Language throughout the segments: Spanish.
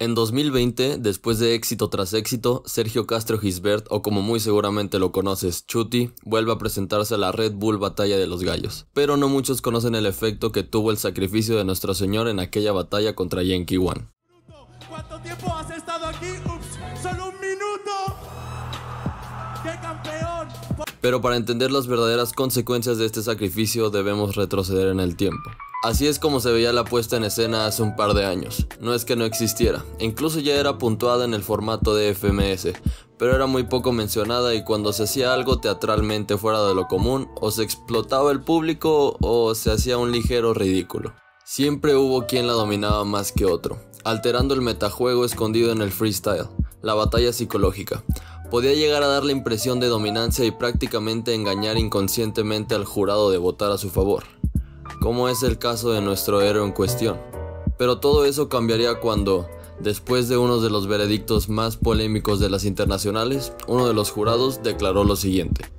En 2020, después de éxito tras éxito, Sergio Castro Gisbert, o como muy seguramente lo conoces, Chuti, vuelve a presentarse a la Red Bull Batalla de los Gallos. Pero no muchos conocen el efecto que tuvo el sacrificio de nuestro señor en aquella batalla contra Yankee One. ¿Cuánto tiempo has estado aquí? Ups, solo un minuto. ¡Qué campeón! Pero para entender las verdaderas consecuencias de este sacrificio debemos retroceder en el tiempo. Así es como se veía la puesta en escena hace un par de años. No es que no existiera, incluso ya era puntuada en el formato de FMS, pero era muy poco mencionada y cuando se hacía algo teatralmente fuera de lo común, o se explotaba el público o se hacía un ligero ridículo. Siempre hubo quien la dominaba más que otro, alterando el metajuego escondido en el freestyle, la batalla psicológica. Podía llegar a dar la impresión de dominancia y prácticamente engañar inconscientemente al jurado de votar a su favor como es el caso de nuestro héroe en cuestión. Pero todo eso cambiaría cuando, después de uno de los veredictos más polémicos de las internacionales, uno de los jurados declaró lo siguiente.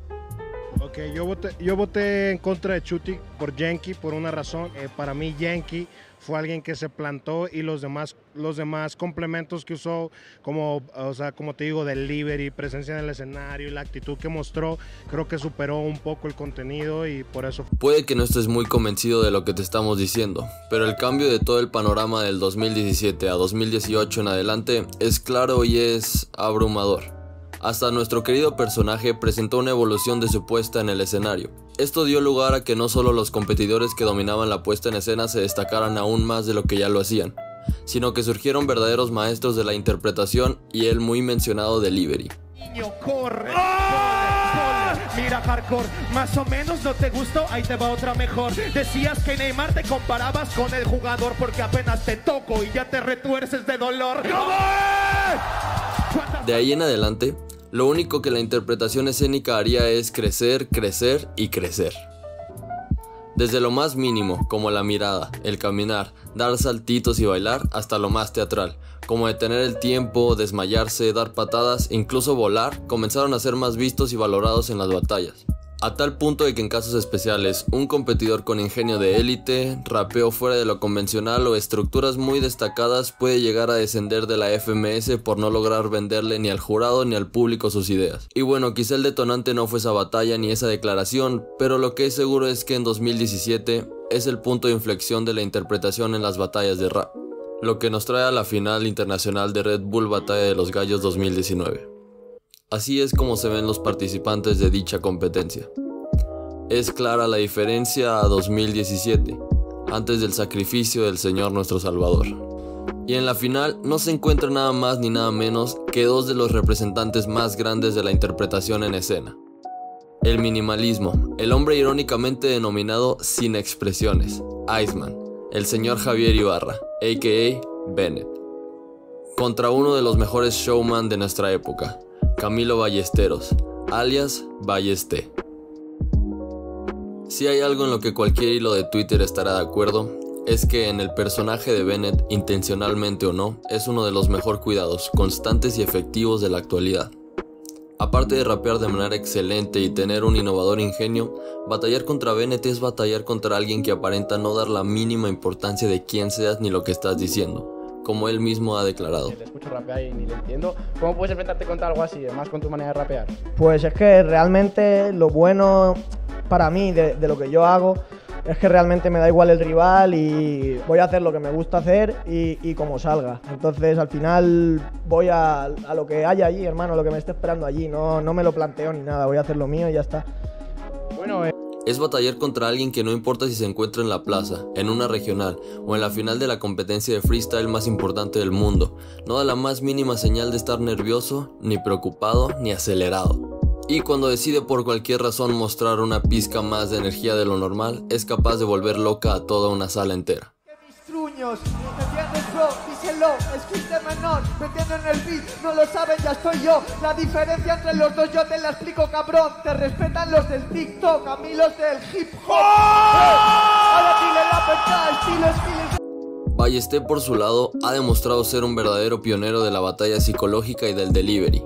Ok, yo voté, yo voté en contra de Chuti por Yankee por una razón. Eh, para mí Yankee fue alguien que se plantó y los demás, los demás complementos que usó, como, o sea, como te digo, delivery, presencia en el escenario y la actitud que mostró, creo que superó un poco el contenido y por eso. Puede que no estés muy convencido de lo que te estamos diciendo, pero el cambio de todo el panorama del 2017 a 2018 en adelante es claro y es abrumador. Hasta nuestro querido personaje presentó una evolución de su puesta en el escenario. Esto dio lugar a que no solo los competidores que dominaban la puesta en escena se destacaran aún más de lo que ya lo hacían, sino que surgieron verdaderos maestros de la interpretación y el muy mencionado delivery. Niño, corre. ¡Ah! Mira, hardcore, más o menos no te gustó, ahí te va otra mejor. Decías que Neymar te comparabas con el jugador porque apenas te toco y ya te retuerces de dolor. De ahí en adelante, lo único que la interpretación escénica haría es crecer, crecer y crecer. Desde lo más mínimo, como la mirada, el caminar, dar saltitos y bailar, hasta lo más teatral, como detener el tiempo, desmayarse, dar patadas, incluso volar, comenzaron a ser más vistos y valorados en las batallas. A tal punto de que en casos especiales, un competidor con ingenio de élite, rapeo fuera de lo convencional o estructuras muy destacadas puede llegar a descender de la FMS por no lograr venderle ni al jurado ni al público sus ideas. Y bueno, quizá el detonante no fue esa batalla ni esa declaración, pero lo que es seguro es que en 2017 es el punto de inflexión de la interpretación en las batallas de rap, lo que nos trae a la final internacional de Red Bull Batalla de los Gallos 2019. Así es como se ven los participantes de dicha competencia. Es clara la diferencia a 2017, antes del sacrificio del Señor nuestro Salvador. Y en la final no se encuentra nada más ni nada menos que dos de los representantes más grandes de la interpretación en escena. El minimalismo, el hombre irónicamente denominado sin expresiones, Iceman, el señor Javier Ibarra, aka Bennett, contra uno de los mejores showman de nuestra época, Camilo Ballesteros, alias Ballesté. Si hay algo en lo que cualquier hilo de Twitter estará de acuerdo, es que en el personaje de Bennett, intencionalmente o no, es uno de los mejor cuidados, constantes y efectivos de la actualidad. Aparte de rapear de manera excelente y tener un innovador ingenio, batallar contra Bennett es batallar contra alguien que aparenta no dar la mínima importancia de quién seas ni lo que estás diciendo como él mismo ha declarado. Te escucho rapear y ni lo entiendo. ¿Cómo puedes enfrentarte contra algo así, además con tu manera de rapear? Pues es que realmente lo bueno para mí de, de, lo que yo hago es que realmente me da igual el rival y voy a hacer lo que me gusta hacer y, y como salga. Entonces al final voy a, a, lo que haya allí, hermano, lo que me esté esperando allí. No, no me lo planteo ni nada, voy a hacer lo mío y ya está. Bueno, eh es batallar contra alguien que no importa si se encuentra en la plaza, en una regional o en la final de la competencia de freestyle más importante del mundo. No da la más mínima señal de estar nervioso, ni preocupado, ni acelerado. Y cuando decide por cualquier razón mostrar una pizca más de energía de lo normal, es capaz de volver loca a toda una sala entera. Díselo, escrite menor, metiendo en el beat, no lo saben, ya estoy yo. La diferencia entre los dos yo te la explico, cabrón. Te respetan los del TikTok, a mí los del hip hop. Ahora dile la verdad, estilo, estilo. Ballesté por su lado ha demostrado ser un verdadero pionero de la batalla psicológica y del delivery,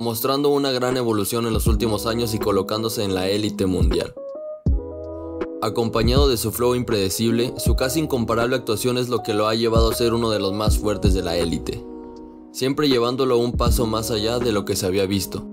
mostrando una gran evolución en los últimos años y colocándose en la élite mundial. Acompañado de su flow impredecible, su casi incomparable actuación es lo que lo ha llevado a ser uno de los más fuertes de la élite, siempre llevándolo un paso más allá de lo que se había visto.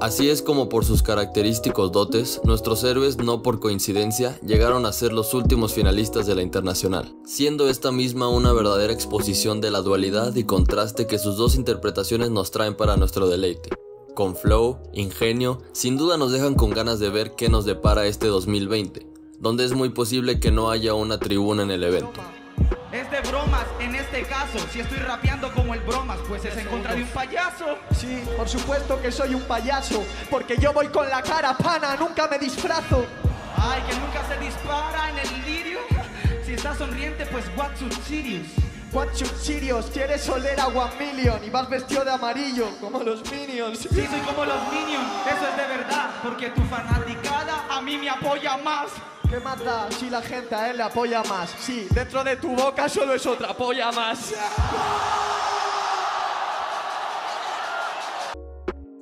Así es como por sus característicos dotes, nuestros héroes no por coincidencia llegaron a ser los últimos finalistas de la internacional, siendo esta misma una verdadera exposición de la dualidad y contraste que sus dos interpretaciones nos traen para nuestro deleite. Con flow, ingenio, sin duda nos dejan con ganas de ver qué nos depara este 2020, donde es muy posible que no haya una tribuna en el evento. Es de bromas en este caso. Si estoy rapeando como el bromas, pues es en contra de un payaso. Sí, por supuesto que soy un payaso, porque yo voy con la cara pana, nunca me disfrazo. Ay, que nunca se dispara en el lirio. Si estás sonriente, pues what's up serious. Your serious? Quieres oler a One Million y vas vestido de amarillo, como los Minions. Sí, soy como los Minions, eso es de verdad, porque tu fanaticada a mí me apoya más. ¿Qué mata si la gente a él le apoya más? Sí, dentro de tu boca solo es otra polla más.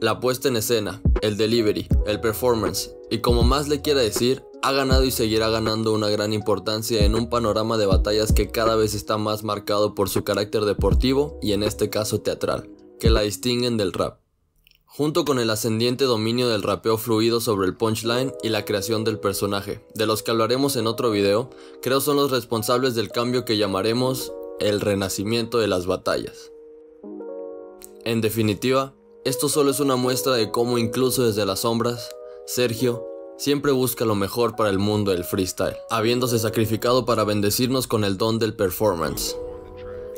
La puesta en escena, el delivery, el performance, y como más le quiera decir, ha ganado y seguirá ganando una gran importancia en un panorama de batallas que cada vez está más marcado por su carácter deportivo y en este caso teatral, que la distinguen del rap. Junto con el ascendiente dominio del rapeo fluido sobre el punchline y la creación del personaje, de los que hablaremos en otro video, creo son los responsables del cambio que llamaremos el renacimiento de las batallas. En definitiva, esto solo es una muestra de cómo incluso desde las sombras, Sergio siempre busca lo mejor para el mundo del freestyle, habiéndose sacrificado para bendecirnos con el don del performance.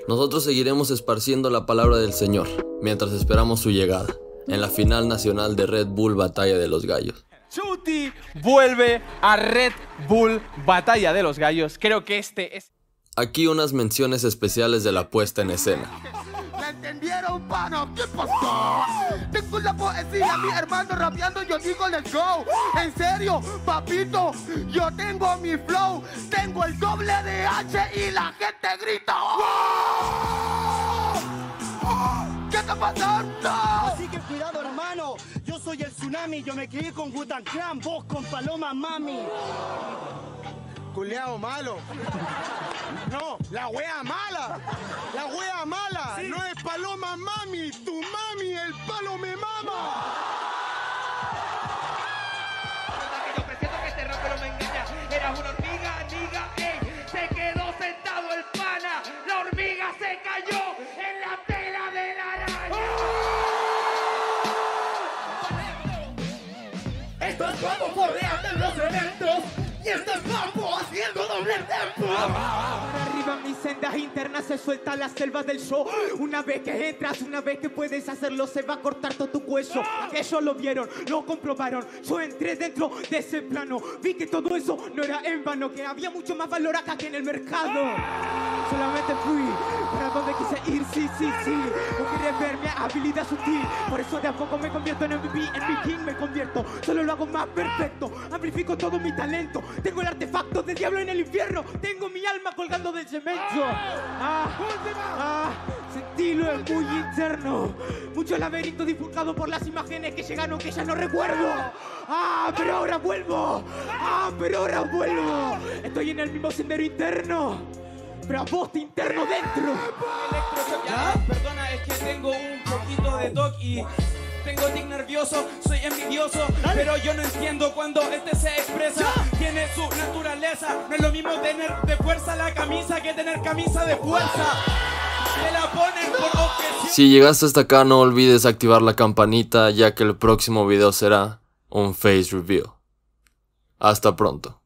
Nosotros seguiremos esparciendo la palabra del Señor mientras esperamos su llegada en la final nacional de Red Bull Batalla de los Gallos. Chuti vuelve a Red Bull Batalla de los Gallos. Creo que este es... Aquí unas menciones especiales de la puesta en escena. ¿La entendieron, pano? ¿Qué pasó? Tengo la poesía, mi hermano rapeando, yo digo let's go. En serio, papito, yo tengo mi flow, tengo el doble de H y la gente grita. ¡Oh! ¡Oh! ¿Qué está pasando? Así que cuidado, hermano. Yo soy el tsunami. Yo me crié con Wutan Clan, vos con Paloma Mami. Culeado malo. No, la wea mala. La wea mala. No es paloma mami. Tu mami, el palo me mama. Yo presiento que este rapero me engaña. Eras una hormiga, niga, ey. Se quedó sentado el pana. La hormiga se cayó en la tela de la araña. Esto es como bordeando los eventos. Y esto es como haciendo doble tempo. Para arriba mis sendas internas se suelta la selva del show. Una vez que entras, una vez que puedes hacerlo, se va a cortar todo tu cuello. Ellos lo vieron, lo comprobaron. Yo entré dentro de ese plano. Vi que todo eso no era en vano, que había mucho más valor acá que en el mercado. Solamente fui para donde quise ir, sí, sí, sí. No quieres ver mi habilidad sutil. Por eso de a poco me convierto en MVP, en mi king me convierto. Solo lo hago más perfecto. Amplifico todo mi talento. Tengo el artefacto del diablo en el infierno. Tengo mi alma colgando del cemento. Ah, ah, sentilo es muy interno. Mucho laberinto difuscado por las imágenes que llegaron que ya no recuerdo. Ah, pero ahora vuelvo. Ah, pero ahora vuelvo. Estoy en el mismo sendero interno. Pero a vos te interno dentro. Ya, Perdona, es que tengo un poquito de TOC y tengo tic nervioso, soy envidioso, pero yo no entiendo cuando este se expresa. Tiene su naturaleza, no es lo mismo tener de fuerza la camisa que tener camisa de fuerza. Me la ponen por objeción. Si llegaste hasta acá no olvides activar la campanita ya que el próximo video será un face reveal. Hasta pronto.